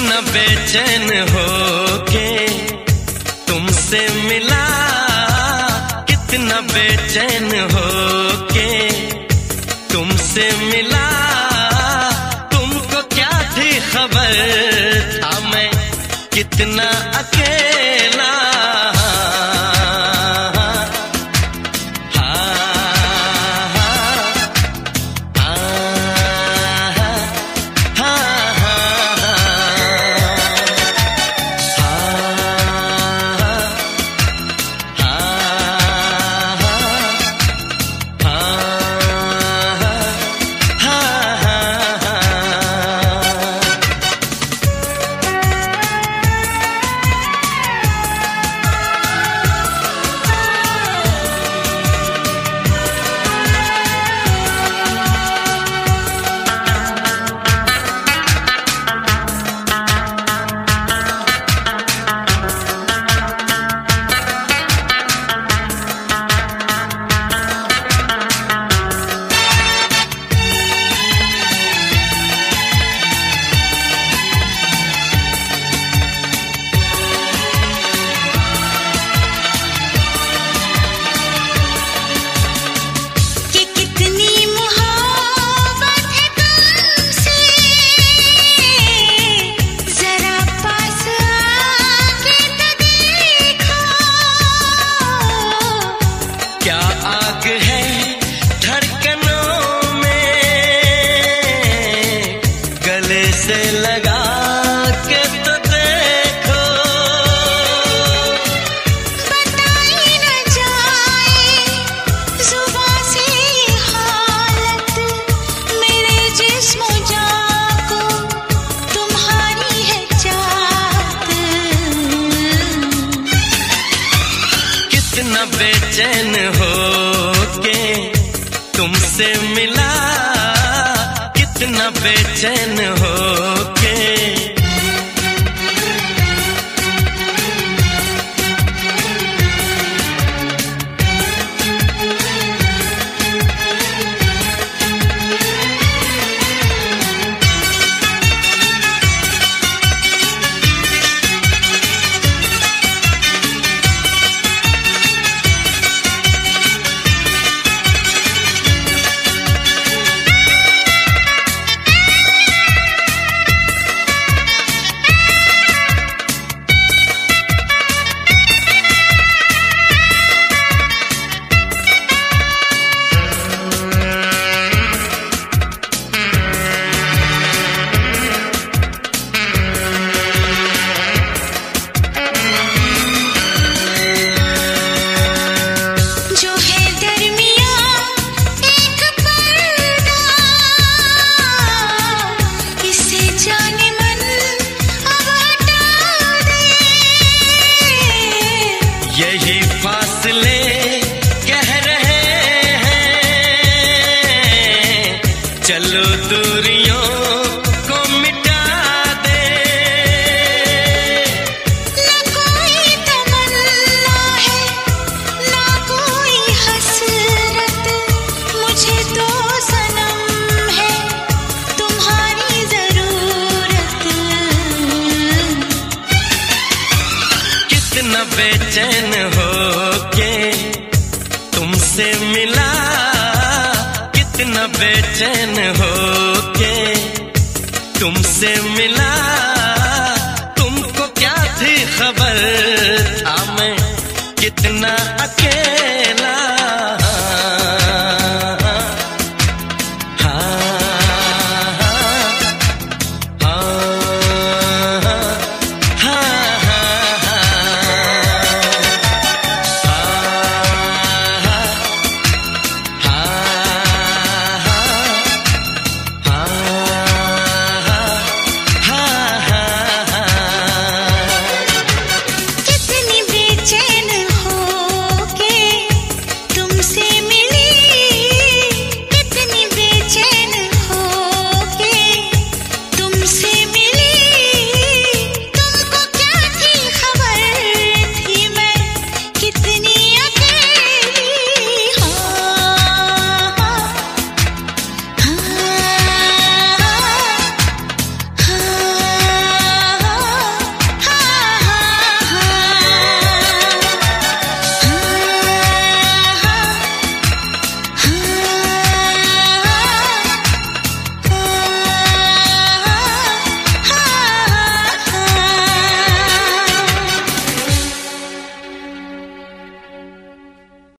न बेचैन होके तुमसे मिला। कितना बेचैन होके तुमसे मिला। तुमको क्या थी खबर? था मैं कितना अकेला। बेचैन हो के तुमसे मिला कितना बेचैन हो इतना बेचैन हो के तुमसे मिला, कितना बेचैन हो के तुमसे मिला। तुमको क्या थी खबर? था मैं कितना